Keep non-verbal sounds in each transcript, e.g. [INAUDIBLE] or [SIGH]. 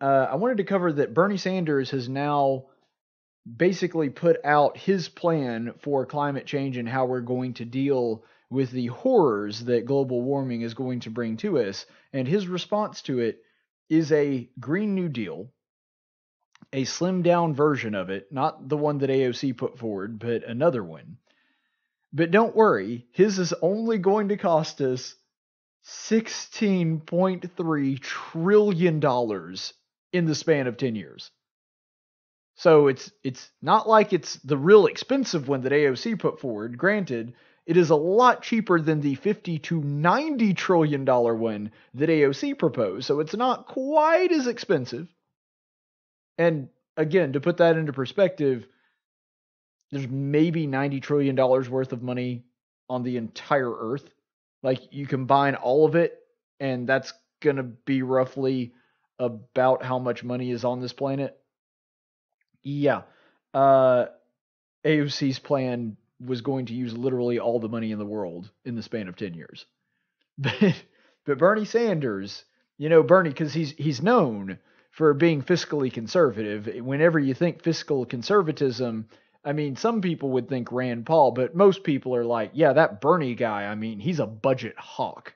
uh, I wanted to cover that Bernie Sanders has now basically put out his plan for climate change and how we're going to deal with the horrors that global warming is going to bring to us. And his response to it is a Green New Deal, a slimmed down version of it, not the one that AOC put forward, but another one. But don't worry, his is only going to cost us $16.3 trillion in the span of 10 years. So it's it's not like it's the real expensive one that AOC put forward. Granted, it is a lot cheaper than the 50 to 90 trillion dollar one that AOC proposed. So it's not quite as expensive. And again, to put that into perspective, there's maybe 90 trillion dollars worth of money on the entire earth. Like you combine all of it and that's going to be roughly about how much money is on this planet yeah. Uh, AOC's plan was going to use literally all the money in the world in the span of 10 years. [LAUGHS] But, but Bernie Sanders, you know, Bernie, because he's, he's known for being fiscally conservative. Whenever you think fiscal conservatism, I mean, some people would think Rand Paul, but most people are like, yeah, that Bernie guy, I mean, he's a budget hawk.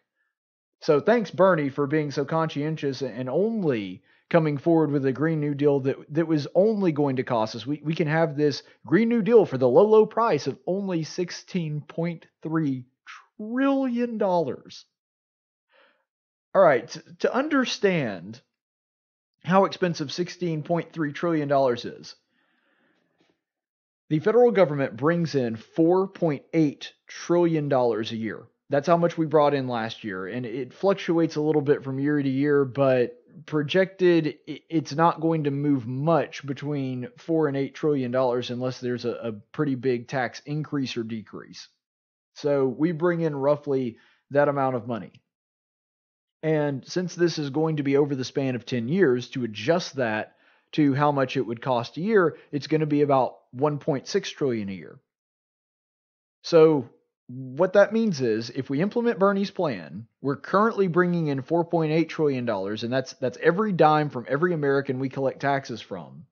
So thanks, Bernie, for being so conscientious and only coming forward with a Green New Deal that, that was only going to cost us. We, we can have this Green New Deal for the low, low price of only $16.3 trillion. All right, to, to understand how expensive $16.3 trillion is, the federal government brings in $4.8 trillion a year. That's how much we brought in last year. And it fluctuates a little bit from year to year, but projected it's not going to move much between four and eight trillion dollars unless there's a, a, pretty big tax increase or decrease. So we bring in roughly that amount of money. And since this is going to be over the span of 10 years, to adjust that to how much it would cost a year, it's going to be about 1.6 trillion a year. So what that means is if we implement Bernie's plan, we're currently bringing in 4.8 trillion dollars and that's that's every dime from every American we collect taxes from.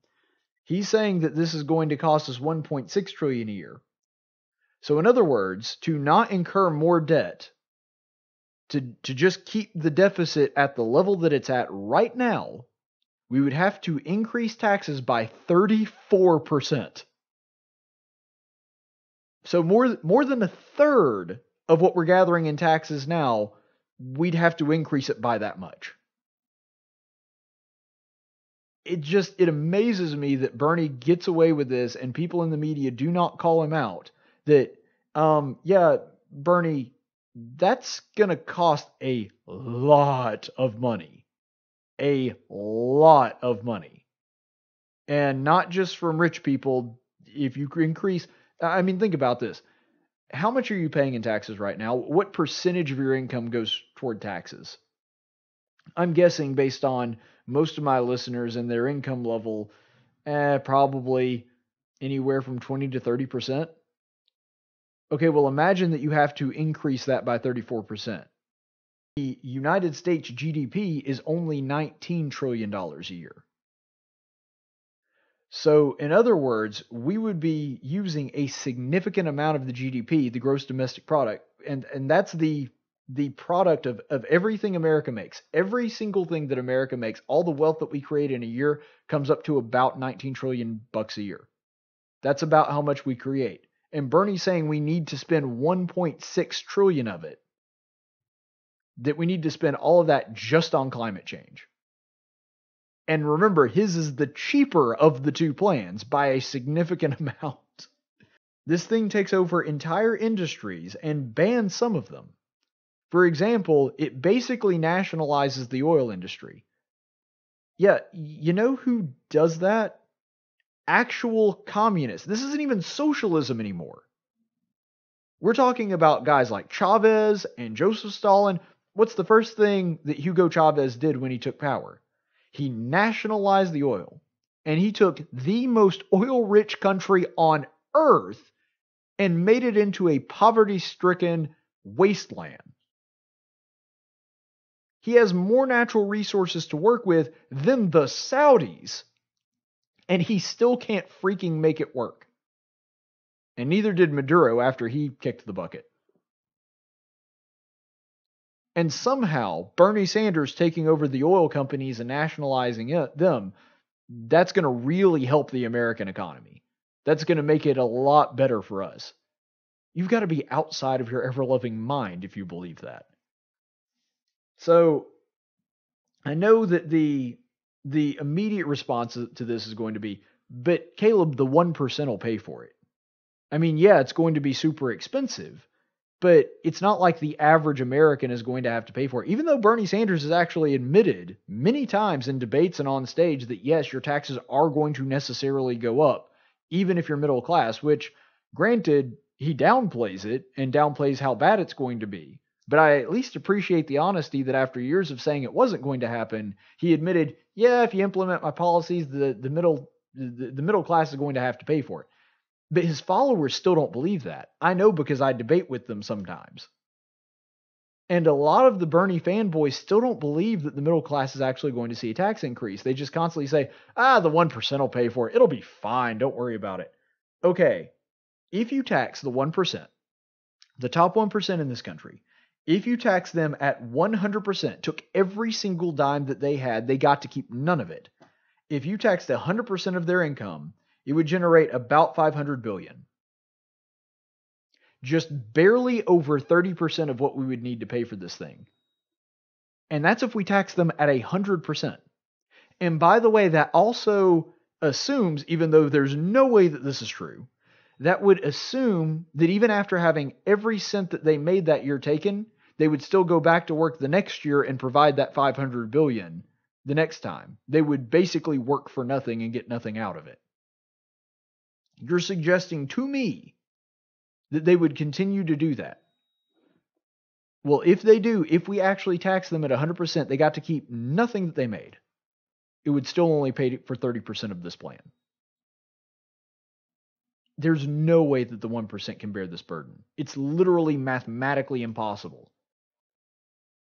He's saying that this is going to cost us 1.6 trillion a year. So in other words, to not incur more debt, to to just keep the deficit at the level that it's at right now, we would have to increase taxes by 34%. So more more than a third of what we're gathering in taxes now, we'd have to increase it by that much. It just it amazes me that Bernie gets away with this and people in the media do not call him out that um yeah, Bernie that's going to cost a lot of money. A lot of money. And not just from rich people if you increase I mean, think about this. How much are you paying in taxes right now? What percentage of your income goes toward taxes? I'm guessing based on most of my listeners and their income level, eh, probably anywhere from 20 to 30%. Okay, well, imagine that you have to increase that by 34%. The United States GDP is only $19 trillion a year. So, in other words, we would be using a significant amount of the GDP, the gross domestic product, and and that's the the product of, of everything America makes. Every single thing that America makes, all the wealth that we create in a year comes up to about 19 trillion bucks a year. That's about how much we create. And Bernie's saying we need to spend 1.6 trillion of it. That we need to spend all of that just on climate change. And remember, his is the cheaper of the two plans by a significant [LAUGHS] amount. This thing takes over entire industries and bans some of them. For example, it basically nationalizes the oil industry. Yeah, you know who does that? Actual communists. This isn't even socialism anymore. We're talking about guys like Chavez and Joseph Stalin. What's the first thing that Hugo Chavez did when he took power? He nationalized the oil and he took the most oil rich country on earth and made it into a poverty stricken wasteland. He has more natural resources to work with than the Saudis. And he still can't freaking make it work. And neither did Maduro after he kicked the bucket. And somehow, Bernie Sanders taking over the oil companies and nationalizing it, them, that's going to really help the American economy. That's going to make it a lot better for us. You've got to be outside of your ever loving mind if you believe that. So I know that the the immediate response to this is going to be, but Caleb, the one percent will pay for it. I mean, yeah, it's going to be super expensive, but it's not like the average American is going to have to pay for it. Even though Bernie Sanders has actually admitted many times in debates and on stage that yes, your taxes are going to necessarily go up, even if you're middle class, which granted, he downplays it and downplays how bad it's going to be. But I at least appreciate the honesty that after years of saying it wasn't going to happen, he admitted, yeah, if you implement my policies, the, the middle the, the middle class is going to have to pay for it. But his followers still don't believe that. I know because I debate with them sometimes. And a lot of the Bernie fanboys still don't believe that the middle class is actually going to see a tax increase. They just constantly say, ah, the 1% will pay for it. It'll be fine. Don't worry about it. Okay, if you tax the 1%, the top 1% in this country, if you tax them at 100%, took every single dime that they had, they got to keep none of it. If you taxed 100% of their income, it would generate about 500 billion. Just barely over 30% of what we would need to pay for this thing. And that's if we tax them at 100%. And by the way, that also assumes, even though there's no way that this is true, that would assume that even after having every cent that they made that year taken, they would still go back to work the next year and provide that 500 billion the next time. They would basically work for nothing and get nothing out of it. You're suggesting to me that they would continue to do that. Well, if they do, if we actually tax them at 100%, they got to keep nothing that they made. It would still only pay for 30% of this plan there's no way that the 1% can bear this burden. It's literally mathematically impossible.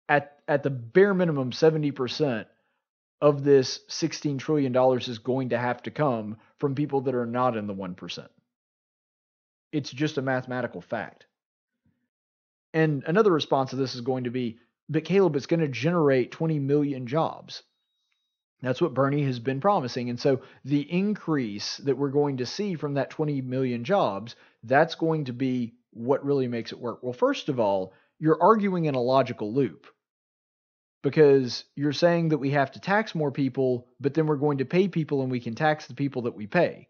At, at the bare minimum, 70% of this $16 trillion is going to have to come from people that are not in the 1%. It's just a mathematical fact. And another response to this is going to be, but Caleb, it's going to generate 20 million jobs. That's what Bernie has been promising. And so the increase that we're going to see from that 20 million jobs, that's going to be what really makes it work. Well, first of all, you're arguing in a logical loop because you're saying that we have to tax more people, but then we're going to pay people and we can tax the people that we pay.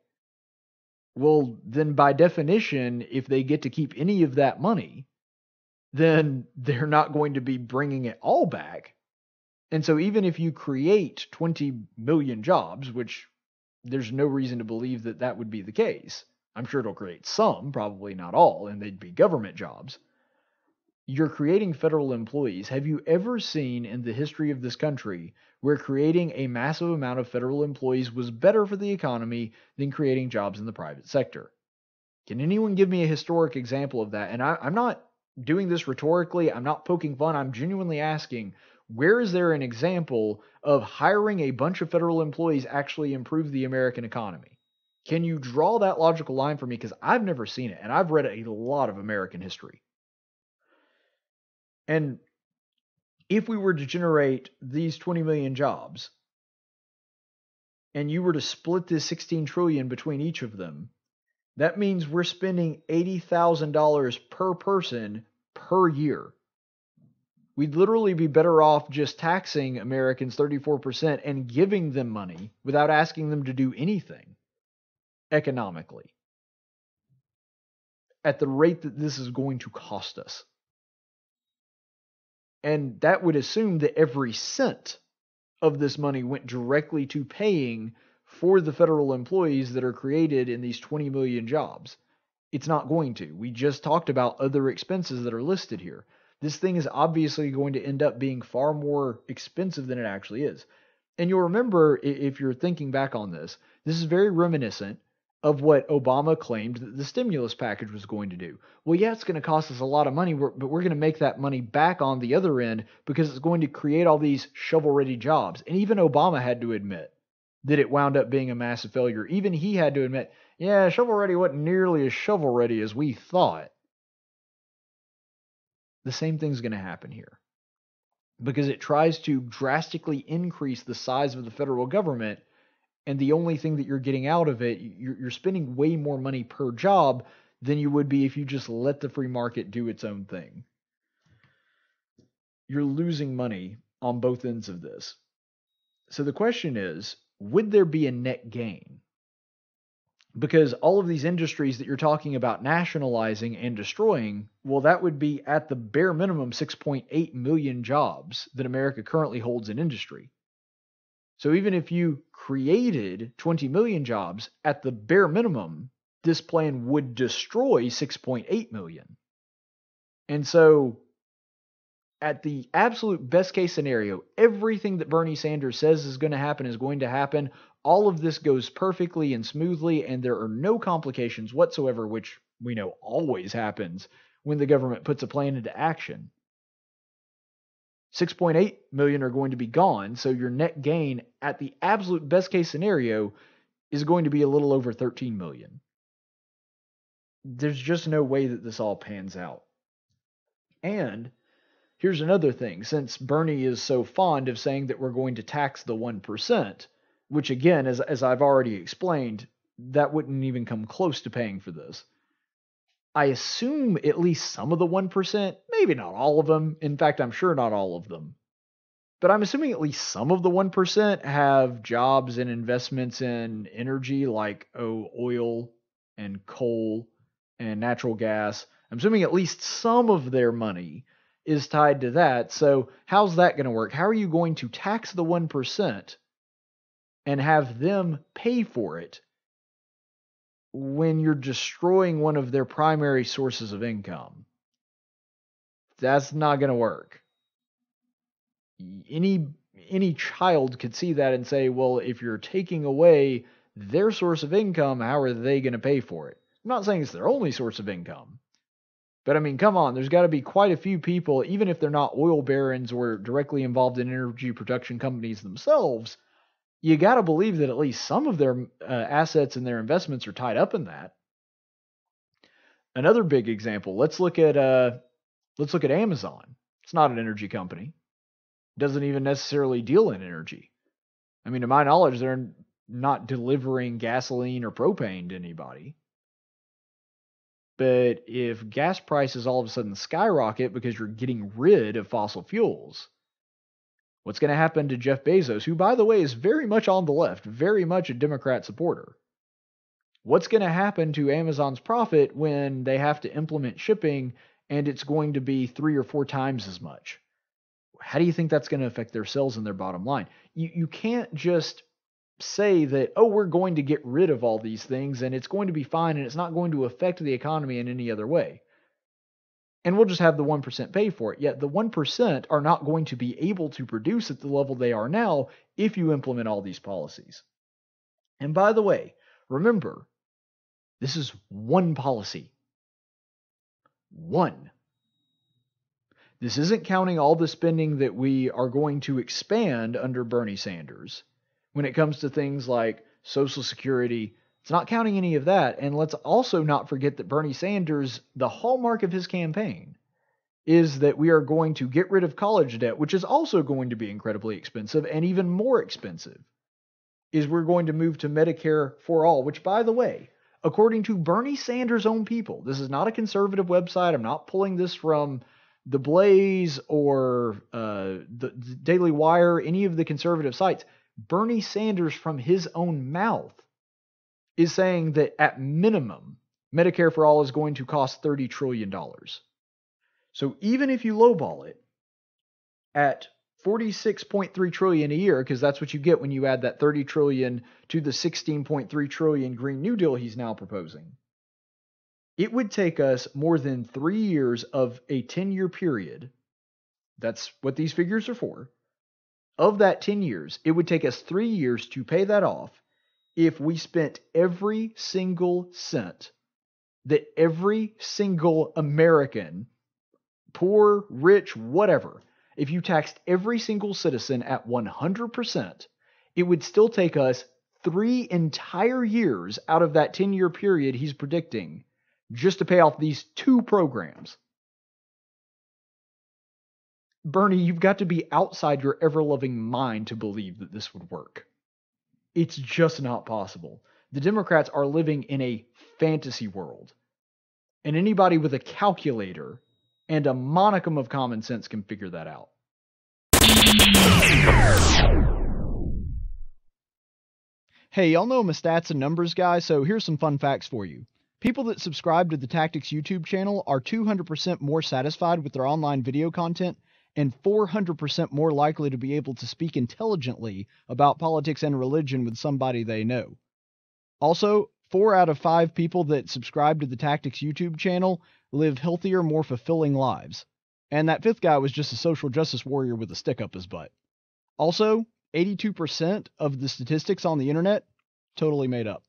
Well, then by definition, if they get to keep any of that money, then [LAUGHS] they're not going to be bringing it all back. And so even if you create 20 million jobs, which there's no reason to believe that that would be the case, I'm sure it'll create some, probably not all, and they'd be government jobs. You're creating federal employees. Have you ever seen in the history of this country where creating a massive amount of federal employees was better for the economy than creating jobs in the private sector? Can anyone give me a historic example of that? And I, am not doing this rhetorically, I'm not poking fun, I'm genuinely asking where is there an example of hiring a bunch of federal employees actually improve the American economy? Can you draw that logical line for me? Because I've never seen it, and I've read a lot of American history. And if we were to generate these 20 million jobs, and you were to split this 16 trillion between each of them, that means we're spending $80,000 per person per year We'd literally be better off just taxing Americans 34% and giving them money without asking them to do anything economically at the rate that this is going to cost us. And that would assume that every cent of this money went directly to paying for the federal employees that are created in these 20 million jobs. It's not going to. We just talked about other expenses that are listed here this thing is obviously going to end up being far more expensive than it actually is. And you'll remember, if you're thinking back on this, this is very reminiscent of what Obama claimed that the stimulus package was going to do. Well, yeah, it's going to cost us a lot of money, but we're going to make that money back on the other end because it's going to create all these shovel ready jobs. And even Obama had to admit that it wound up being a massive failure. Even he had to admit, yeah, shovel ready wasn't nearly as shovel ready as we thought. The same thing's going to happen here because it tries to drastically increase the size of the federal government and the only thing that you're getting out of it, you're, you're spending way more money per job than you would be if you just let the free market do its own thing. You're losing money on both ends of this. So the question is would there be a net gain? Because all of these industries that you're talking about nationalizing and destroying, well, that would be at the bare minimum 6.8 million jobs that America currently holds in industry. So even if you created 20 million jobs at the bare minimum, this plan would destroy 6.8 million. And so at the absolute best case scenario, everything that Bernie Sanders says is going to happen is going to happen. All of this goes perfectly and smoothly, and there are no complications whatsoever, which we know always happens when the government puts a plan into action. 6.8 million are going to be gone. So your net gain at the absolute best case scenario is going to be a little over 13 million. There's just no way that this all pans out. And here's another thing since Bernie is so fond of saying that we're going to tax the 1%, which again, as, as I've already explained, that wouldn't even come close to paying for this. I assume at least some of the 1%, maybe not all of them. In fact, I'm sure not all of them. But I'm assuming at least some of the 1% have jobs and investments in energy like oh, oil and coal and natural gas. I'm assuming at least some of their money is tied to that. So, how's that going to work? How are you going to tax the 1% and have them pay for it when you're destroying one of their primary sources of income. That's not going to work. Any any child could see that and say, "Well, if you're taking away their source of income, how are they going to pay for it?" I'm not saying it's their only source of income. But I mean, come on, there's got to be quite a few people, even if they're not oil barons or directly involved in energy production companies themselves, you got to believe that at least some of their uh, assets and their investments are tied up in that. Another big example. Let's look at uh, let's look at Amazon. It's not an energy company. It Doesn't even necessarily deal in energy. I mean, to my knowledge, they're not delivering gasoline or propane to anybody. But if gas prices all of a sudden skyrocket because you're getting rid of fossil fuels, What's going to happen to Jeff Bezos, who, by the way, is very much on the left, very much a Democrat supporter? What's going to happen to Amazon's profit when they have to implement shipping and it's going to be three or four times as much? How do you think that's going to affect their sales and their bottom line? You, you can't just say that, oh, we're going to get rid of all these things and it's going to be fine and it's not going to affect the economy in any other way and we'll just have the 1% pay for it. Yet the 1% are not going to be able to produce at the level they are now if you implement all these policies. And by the way, remember, this is one policy. One. This isn't counting all the spending that we are going to expand under Bernie Sanders when it comes to things like Social Security, it's not counting any of that. And let's also not forget that Bernie Sanders, the hallmark of his campaign, is that we are going to get rid of college debt, which is also going to be incredibly expensive and even more expensive. Is we're going to move to Medicare for all, which, by the way, according to Bernie Sanders' own people, this is not a conservative website. I'm not pulling this from The Blaze or uh, the Daily Wire, any of the conservative sites. Bernie Sanders, from his own mouth, is saying that at minimum, Medicare for all is going to cost $30 trillion. So even if you lowball it at 46.3 trillion a year because that's what you get when you add that 30 trillion to the 16.3 trillion green new deal he's now proposing it would take us more than 3 years of a 10 year period that's what these figures are for of that 10 years it would take us 3 years to pay that off if we spent every single cent that every single American, poor, rich, whatever, if you taxed every single citizen at 100%, it would still take us three entire years out of that 10 year period he's predicting just to pay off these two programs. Bernie, you've got to be outside your ever loving mind to believe that this would work. It's just not possible. The Democrats are living in a fantasy world. And anybody with a calculator and a monicum of common sense can figure that out. Hey, y'all know I'm a stats and numbers guy, so here's some fun facts for you. People that subscribe to the Tactics YouTube channel are 200% more satisfied with their online video content and 400% more likely to be able to speak intelligently about politics and religion with somebody they know. Also, four out of five people that subscribe to the Tactics YouTube channel live healthier, more fulfilling lives. And that fifth guy was just a social justice warrior with a stick up his butt. Also, 82% of the statistics on the internet totally made up.